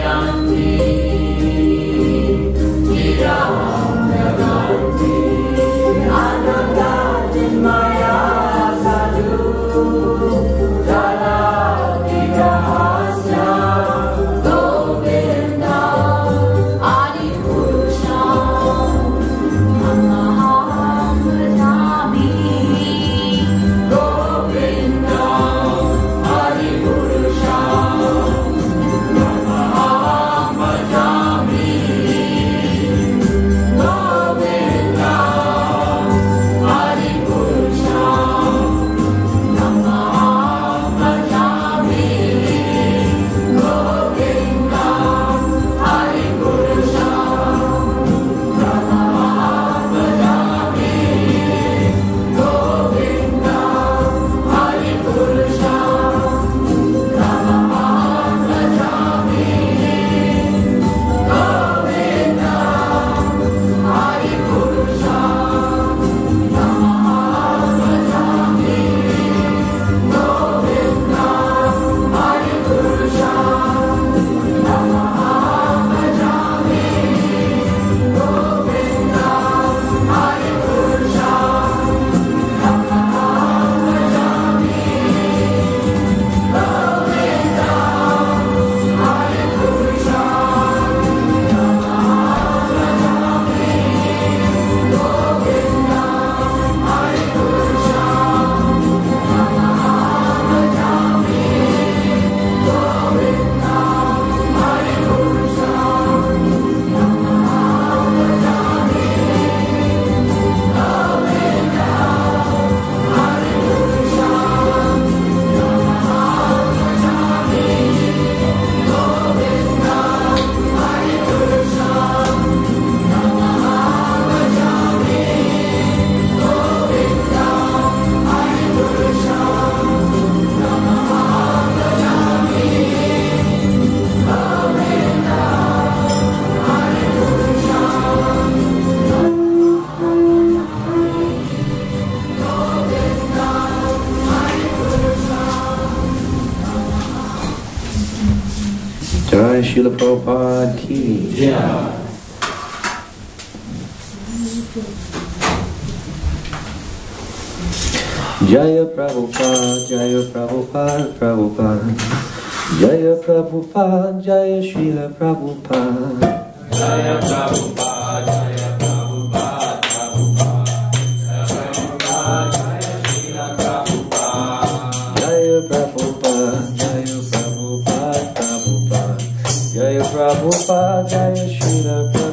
young. Jai Srila Prabhupada ki. Yeah. Jaya Prabhupada, Jaya Prabhupada, Prabhupada. Jaya Prabhupada, Jaya Srila Prabhupada. Jaya Prabhupada. 无法，再也许的。